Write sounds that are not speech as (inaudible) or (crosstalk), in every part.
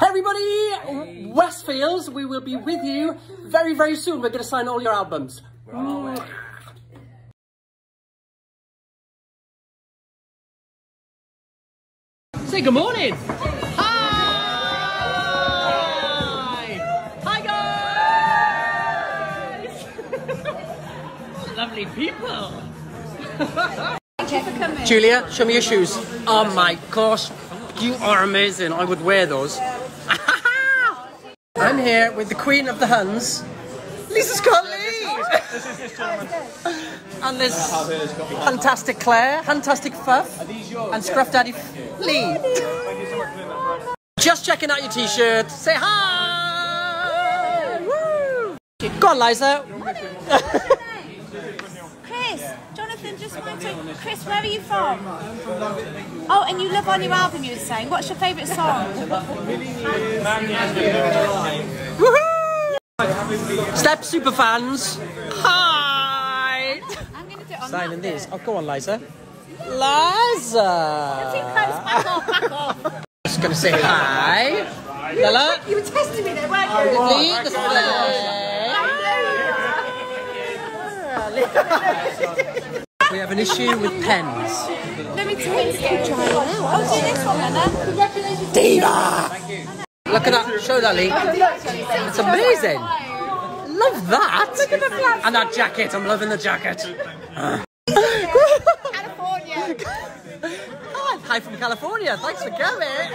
Hey everybody, Westfields, we will be with you very, very soon. We're going to sign all your albums. Say good morning. Hi. Hi guys. (laughs) Lovely people. Julia, show me your shoes. Oh my gosh, you are amazing. I would wear those. I'm here with the Queen of the Huns, Lisa Scott Lee. (laughs) and this fantastic Claire, fantastic Fuff, and Scruff Daddy Lee. Just checking out your t-shirt. Say hi. Woo. Go on, Liza. (laughs) Chris, Jonathan just wanted to. Chris, where are you from? Oh, and you love on your album you were saying. What's your favourite song? Step super fans. Hi. I'm going to do it on Signing that these. bit. Oh, go on, Liza. See, Liza. Chris, back off, back off. Just gonna say hi. Lala. You were testing me there, weren't you? Lead the slide. Have an issue with pens. Let me. Oh, do this one, Anna. Diva! Look at that. Show that, Lee. It's amazing. Love that. Look at the flash. And that jacket. I'm loving the jacket. California. Hi from California. Thanks for coming.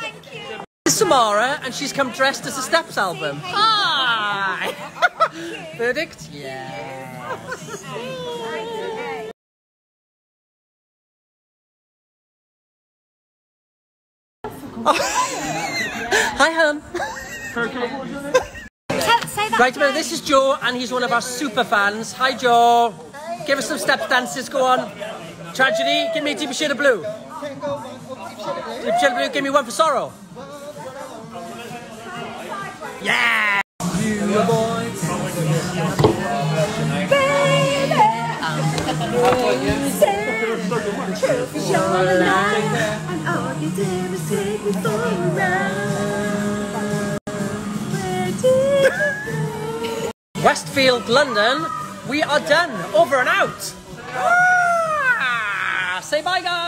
Thank you. This is Samara, and she's come dressed as a Steps album. Hi. (laughs) Verdict? Yeah. (laughs) Hi, hon. Tell, say that. Right, well, this is Joe, and he's one of our super fans. Hi, Joe. Give us some step dances. Go on. Tragedy. Give me a deep shade of blue. Deep shade of blue. Give me one for sorrow. Yeah. And Westfield, London. We are done. Over and out. Ah, say bye, guys.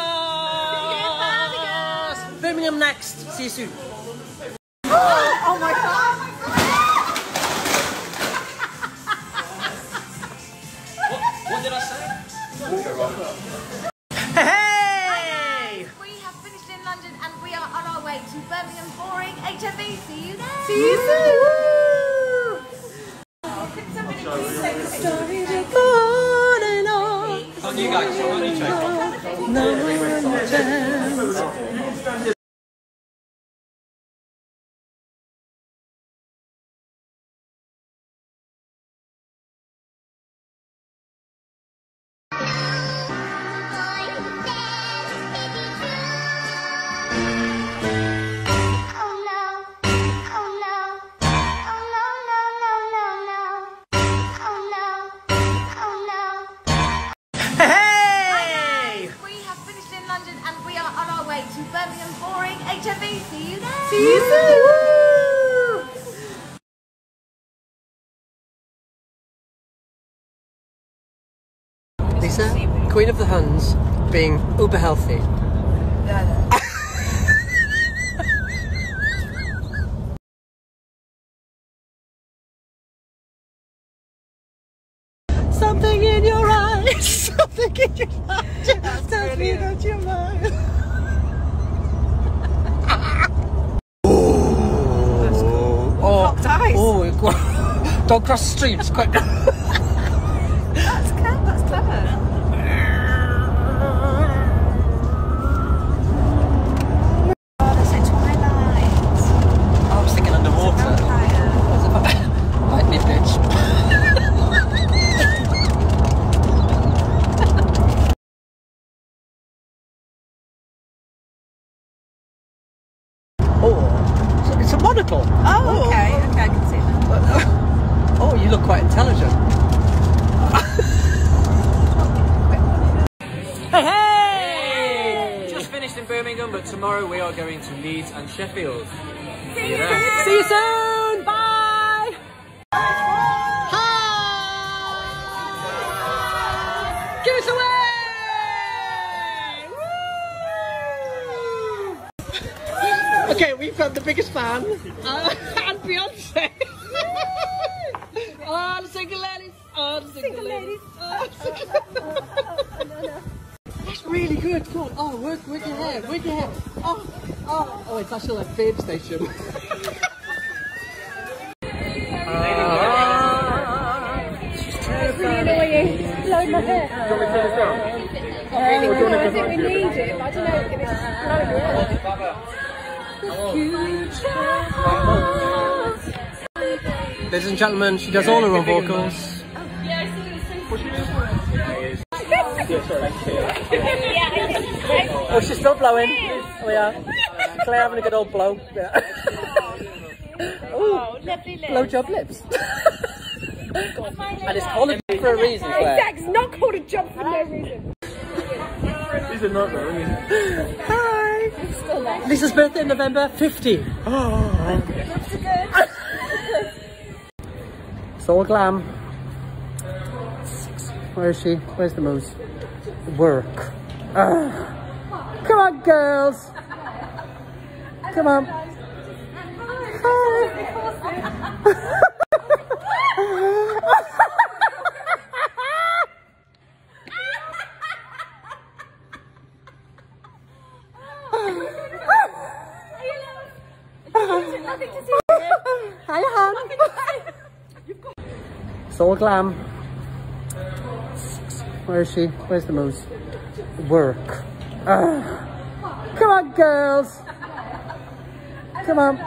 Birmingham next. See you soon. Oh my god! You guys, Hey! Queen of the Huns, being uber healthy. (laughs) Something in your eyes, (laughs) something in your eyes tells me that you're mine. oh, oh, oh, (laughs) don't cross the streets, quick. Oh, it's- it's a monocle. Oh, okay. Okay, I can see that. (laughs) Oh, you look quite intelligent. (laughs) hey, hey! Just finished in Birmingham, but tomorrow we are going to Leeds and Sheffield. See you soon. Okay, we've got the biggest fan uh, (laughs) and Beyonce. All (laughs) the single ladies. All the single, ladies. All the single- That's really good. Come on. Oh, work, work your hair. Work your hair. Oh, oh, oh, it's actually like babe station. (laughs) annoying. Blow my hair. Uh, I think we need it, but I don't know. Give it just blow Ladies and gentlemen, she does all her own vocals. Oh, she's still blowing. Oh yeah. Claire having a good old blow. Yeah. Oh, lovely lips. Blow job lips. and it's called a for a reason, Claire. It's not called a job for no reason. These are not though, I mean. Hi. Lisa's birthday in November 50. It's all glam. Where is she? Where's the moose? Work. Ah. Come on, girls. Come on. Hi, (laughs) It's all glam. Where is she? Where's the moose? Work. Ah. Come on, girls. Come on.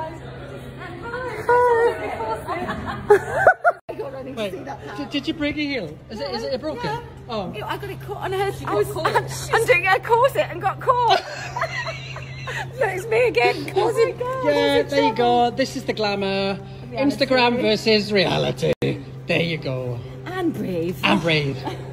Wait, did, did you break your heel? Is it, is it broken? Oh. I got it caught on her. I was undoing (laughs) her corset and got caught. (laughs) Look, it's me again. Causing Yeah, there you go. This is the glamour. Instagram versus reality. There you go. And breathe. And brave. (laughs)